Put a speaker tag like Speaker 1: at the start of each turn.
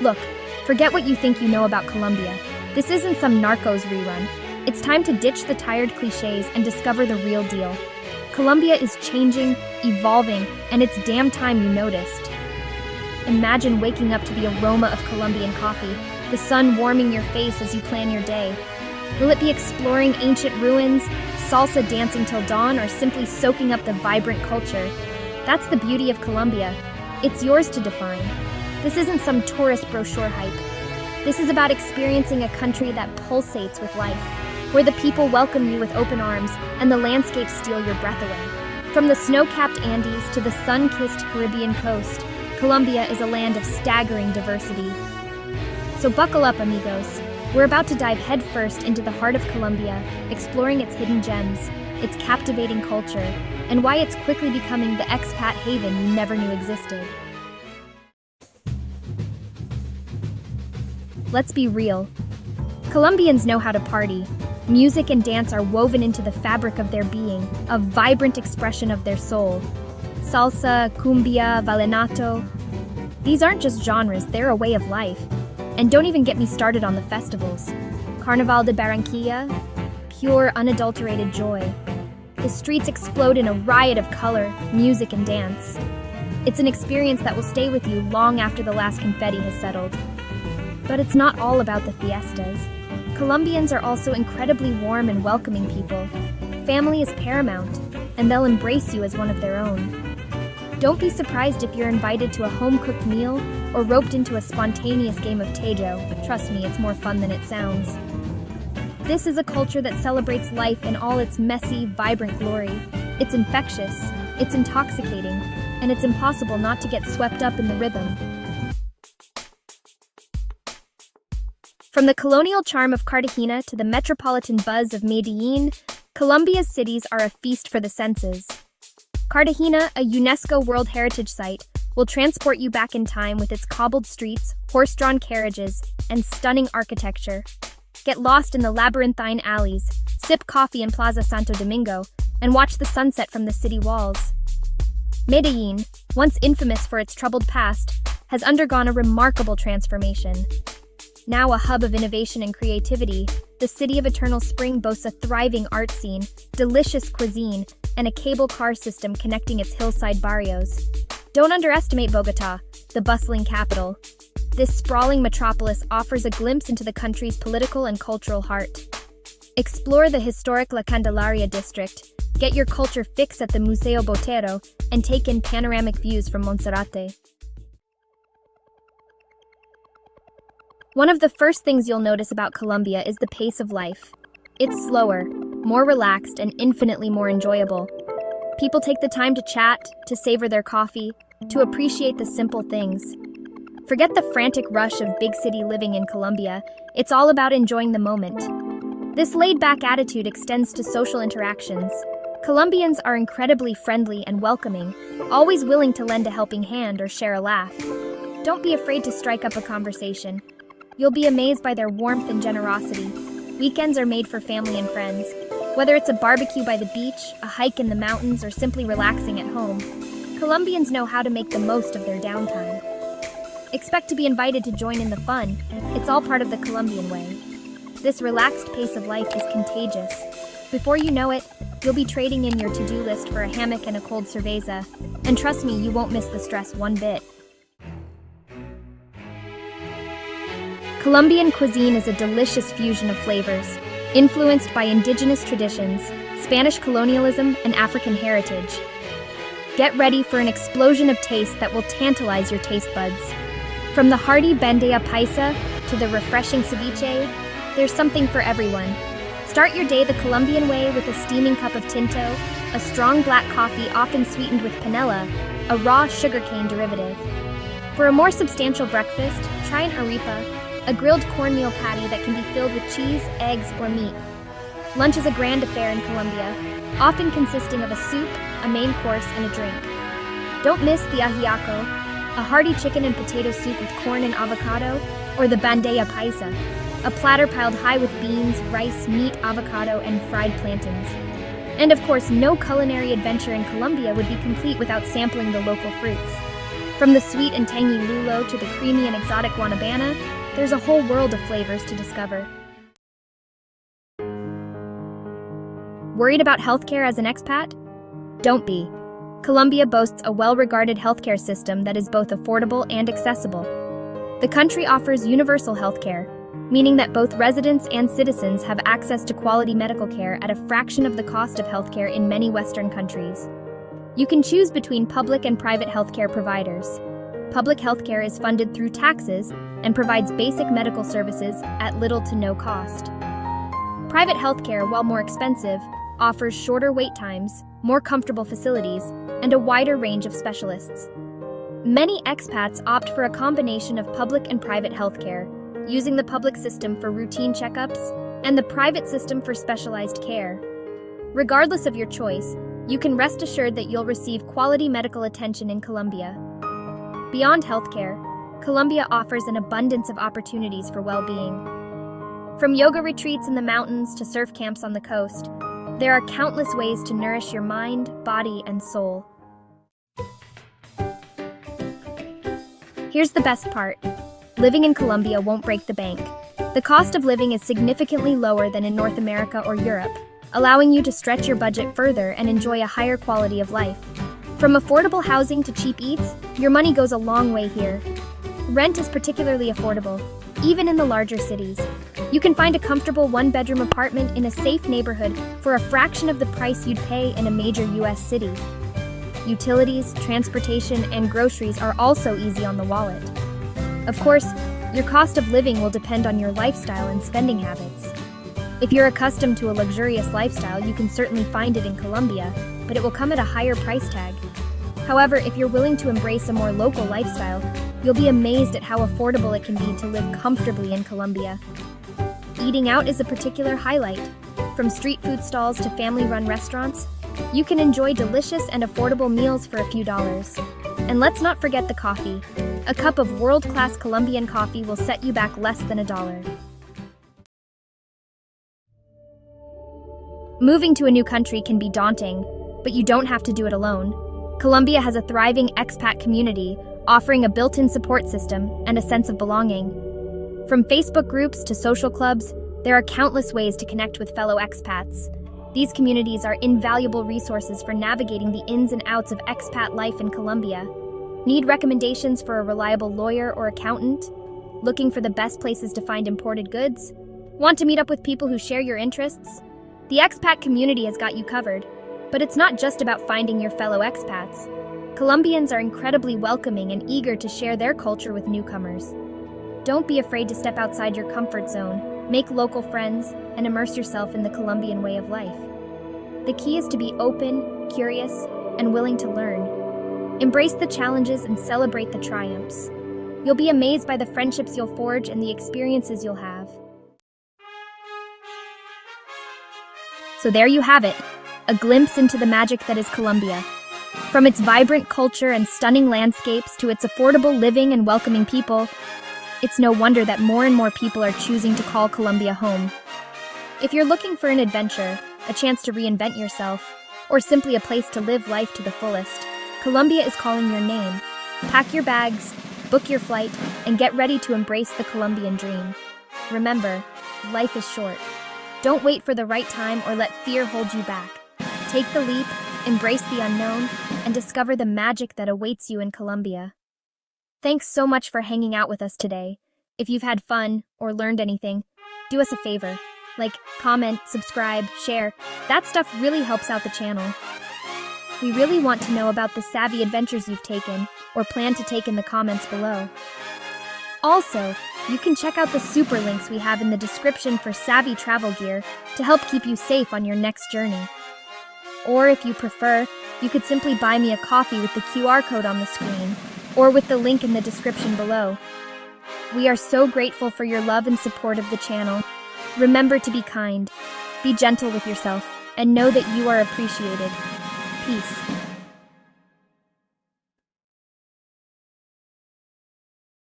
Speaker 1: Look, forget what you think you know about Colombia. This isn't some Narcos rerun. It's time to ditch the tired cliches and discover the real deal. Colombia is changing, evolving, and it's damn time you noticed. Imagine waking up to the aroma of Colombian coffee, the sun warming your face as you plan your day. Will it be exploring ancient ruins, salsa dancing till dawn, or simply soaking up the vibrant culture? That's the beauty of Colombia. It's yours to define. This isn't some tourist brochure hype. This is about experiencing a country that pulsates with life, where the people welcome you with open arms and the landscapes steal your breath away. From the snow capped Andes to the sun kissed Caribbean coast, Colombia is a land of staggering diversity. So buckle up, amigos. We're about to dive headfirst into the heart of Colombia, exploring its hidden gems, its captivating culture, and why it's quickly becoming the expat haven you never knew existed. Let's be real. Colombians know how to party. Music and dance are woven into the fabric of their being, a vibrant expression of their soul. Salsa, cumbia, vallenato. These aren't just genres, they're a way of life. And don't even get me started on the festivals. Carnaval de Barranquilla, pure, unadulterated joy. The streets explode in a riot of color, music, and dance. It's an experience that will stay with you long after the last confetti has settled. But it's not all about the fiestas. Colombians are also incredibly warm and welcoming people. Family is paramount, and they'll embrace you as one of their own. Don't be surprised if you're invited to a home cooked meal or roped into a spontaneous game of Tejo. Trust me, it's more fun than it sounds. This is a culture that celebrates life in all its messy, vibrant glory. It's infectious, it's intoxicating, and it's impossible not to get swept up in the rhythm. From the colonial charm of Cartagena to the metropolitan buzz of Medellin, Colombia's cities are a feast for the senses. Cartagena, a UNESCO World Heritage Site, will transport you back in time with its cobbled streets, horse drawn carriages, and stunning architecture. Get lost in the labyrinthine alleys, sip coffee in Plaza Santo Domingo, and watch the sunset from the city walls. Medellin, once infamous for its troubled past, has undergone a remarkable transformation. Now a hub of innovation and creativity, the City of Eternal Spring boasts a thriving art scene, delicious cuisine, and a cable car system connecting its hillside barrios. Don't underestimate Bogota, the bustling capital. This sprawling metropolis offers a glimpse into the country's political and cultural heart. Explore the historic La Candelaria district, get your culture fix at the Museo Botero, and take in panoramic views from Monserrate. One of the first things you'll notice about Colombia is the pace of life. It's slower, more relaxed, and infinitely more enjoyable. People take the time to chat, to savor their coffee, to appreciate the simple things. Forget the frantic rush of big city living in Colombia. It's all about enjoying the moment. This laid back attitude extends to social interactions. Colombians are incredibly friendly and welcoming, always willing to lend a helping hand or share a laugh. Don't be afraid to strike up a conversation. You'll be amazed by their warmth and generosity. Weekends are made for family and friends. Whether it's a barbecue by the beach, a hike in the mountains, or simply relaxing at home, Colombians know how to make the most of their downtime. Expect to be invited to join in the fun. It's all part of the Colombian way. This relaxed pace of life is contagious. Before you know it, you'll be trading in your to-do list for a hammock and a cold cerveza. And trust me, you won't miss the stress one bit. Colombian cuisine is a delicious fusion of flavors, influenced by indigenous traditions, Spanish colonialism, and African heritage. Get ready for an explosion of taste that will tantalize your taste buds. From the hearty bandeja paisa to the refreshing ceviche, there's something for everyone. Start your day the Colombian way with a steaming cup of tinto, a strong black coffee often sweetened with panela, a raw sugarcane derivative. For a more substantial breakfast, try an arepa, a grilled cornmeal patty that can be filled with cheese, eggs, or meat. Lunch is a grand affair in Colombia, often consisting of a soup, a main course, and a drink. Don't miss the ajiaco, a hearty chicken and potato soup with corn and avocado, or the bandeja paisa, a platter piled high with beans, rice, meat, avocado, and fried plantains. And of course, no culinary adventure in Colombia would be complete without sampling the local fruits. From the sweet and tangy lulo to the creamy and exotic guanabana, there's a whole world of flavors to discover. Worried about healthcare as an expat? Don't be. Colombia boasts a well regarded healthcare system that is both affordable and accessible. The country offers universal healthcare, meaning that both residents and citizens have access to quality medical care at a fraction of the cost of healthcare in many Western countries. You can choose between public and private healthcare providers. Public healthcare is funded through taxes and provides basic medical services at little to no cost. Private healthcare, while more expensive, offers shorter wait times, more comfortable facilities, and a wider range of specialists. Many expats opt for a combination of public and private healthcare, using the public system for routine checkups and the private system for specialized care. Regardless of your choice, you can rest assured that you'll receive quality medical attention in Colombia. Beyond healthcare, Colombia offers an abundance of opportunities for well being. From yoga retreats in the mountains to surf camps on the coast, there are countless ways to nourish your mind, body, and soul. Here's the best part living in Colombia won't break the bank. The cost of living is significantly lower than in North America or Europe, allowing you to stretch your budget further and enjoy a higher quality of life. From affordable housing to cheap eats, your money goes a long way here. Rent is particularly affordable, even in the larger cities. You can find a comfortable one bedroom apartment in a safe neighborhood for a fraction of the price you'd pay in a major US city. Utilities, transportation, and groceries are also easy on the wallet. Of course, your cost of living will depend on your lifestyle and spending habits. If you're accustomed to a luxurious lifestyle, you can certainly find it in Colombia, but it will come at a higher price tag. However, if you're willing to embrace a more local lifestyle, you'll be amazed at how affordable it can be to live comfortably in Colombia. Eating out is a particular highlight. From street food stalls to family run restaurants, you can enjoy delicious and affordable meals for a few dollars. And let's not forget the coffee. A cup of world class Colombian coffee will set you back less than a dollar. Moving to a new country can be daunting, but you don't have to do it alone. Colombia has a thriving expat community, offering a built in support system and a sense of belonging. From Facebook groups to social clubs, there are countless ways to connect with fellow expats. These communities are invaluable resources for navigating the ins and outs of expat life in Colombia. Need recommendations for a reliable lawyer or accountant? Looking for the best places to find imported goods? Want to meet up with people who share your interests? The expat community has got you covered. But it's not just about finding your fellow expats. Colombians are incredibly welcoming and eager to share their culture with newcomers. Don't be afraid to step outside your comfort zone, make local friends, and immerse yourself in the Colombian way of life. The key is to be open, curious, and willing to learn. Embrace the challenges and celebrate the triumphs. You'll be amazed by the friendships you'll forge and the experiences you'll have. So there you have it, a glimpse into the magic that is Colombia. From its vibrant culture and stunning landscapes to its affordable living and welcoming people, it's no wonder that more and more people are choosing to call Colombia home. If you're looking for an adventure, a chance to reinvent yourself, or simply a place to live life to the fullest, Colombia is calling your name. Pack your bags, book your flight, and get ready to embrace the Colombian dream. Remember, life is short. Don't wait for the right time or let fear hold you back. Take the leap, embrace the unknown, and discover the magic that awaits you in Colombia. Thanks so much for hanging out with us today. If you've had fun or learned anything, do us a favor. Like, comment, subscribe, share. That stuff really helps out the channel. We really want to know about the savvy adventures you've taken or plan to take in the comments below. Also, you can check out the super links we have in the description for savvy travel gear to help keep you safe on your next journey. Or if you prefer, you could simply buy me a coffee with the QR code on the screen, or with the link in the description below. We are so grateful for your love and support of the channel. Remember to be kind, be gentle with yourself, and know that you are appreciated. Peace.